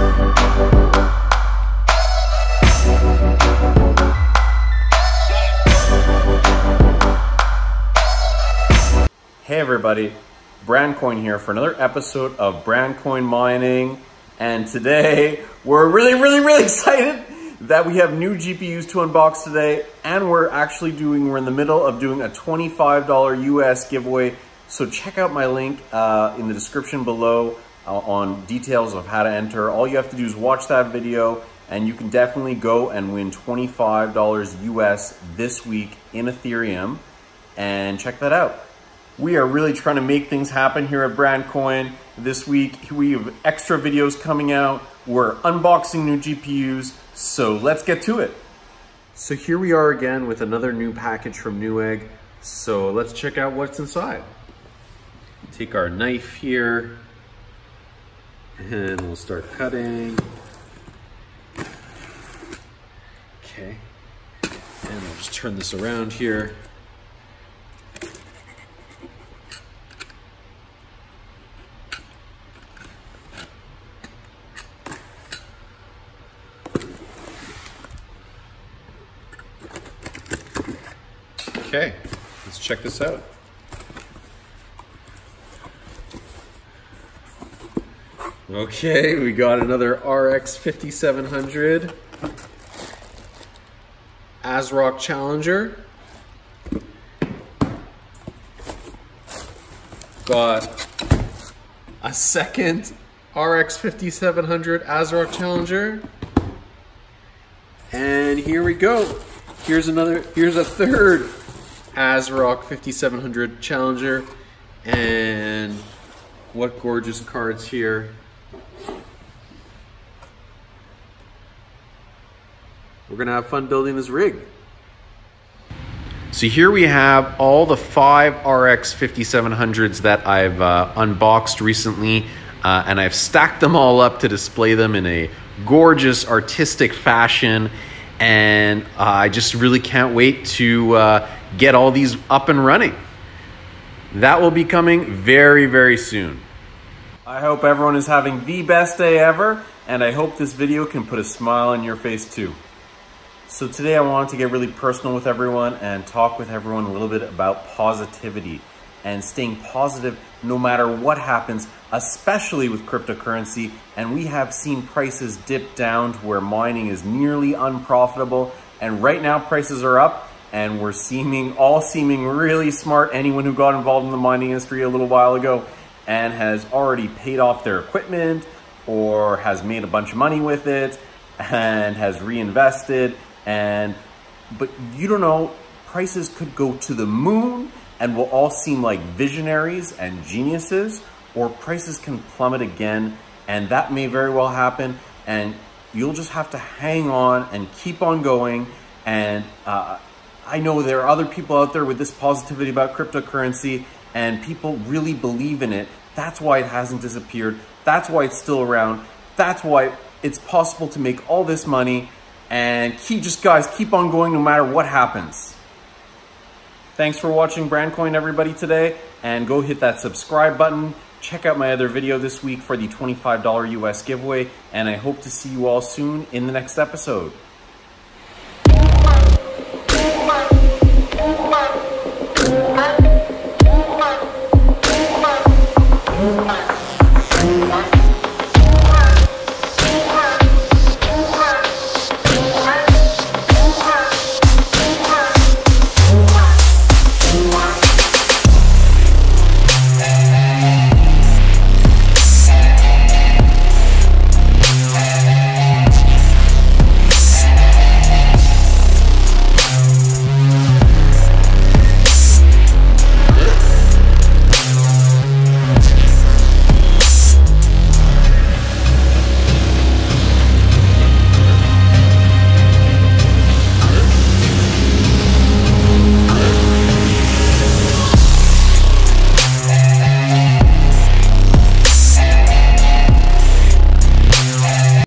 Hey everybody, Brandcoin here for another episode of Brandcoin Mining. And today we're really, really, really excited that we have new GPUs to unbox today. And we're actually doing, we're in the middle of doing a $25 US giveaway. So check out my link uh, in the description below Uh, on details of how to enter. All you have to do is watch that video and you can definitely go and win $25 US this week in Ethereum and check that out. We are really trying to make things happen here at Brandcoin. This week, we have extra videos coming out. We're unboxing new GPUs, so let's get to it. So here we are again with another new package from Newegg. So let's check out what's inside. Take our knife here, and we'll start cutting. Okay, and I'll just turn this around here. Okay, let's check this out. Okay, we got another RX 5700 ASRock Challenger. Got a second RX 5700 ASRock Challenger. And here we go. Here's another, here's a third ASRock 5700 Challenger. And what gorgeous cards here. We're gonna have fun building this rig. So here we have all the five RX 5700s that I've uh, unboxed recently, uh, and I've stacked them all up to display them in a gorgeous artistic fashion. And uh, I just really can't wait to uh, get all these up and running. That will be coming very, very soon. I hope everyone is having the best day ever, and I hope this video can put a smile on your face too. So today I wanted to get really personal with everyone and talk with everyone a little bit about positivity and staying positive no matter what happens, especially with cryptocurrency. And we have seen prices dip down to where mining is nearly unprofitable. And right now prices are up and we're seeming, all seeming really smart. Anyone who got involved in the mining industry a little while ago and has already paid off their equipment or has made a bunch of money with it and has reinvested and but you don't know prices could go to the moon and we'll all seem like visionaries and geniuses or prices can plummet again and that may very well happen and you'll just have to hang on and keep on going and uh, I know there are other people out there with this positivity about cryptocurrency and people really believe in it. That's why it hasn't disappeared. That's why it's still around. That's why it's possible to make all this money and keep just guys keep on going no matter what happens. Thanks for watching Brandcoin everybody today and go hit that subscribe button. Check out my other video this week for the $25 US giveaway and I hope to see you all soon in the next episode.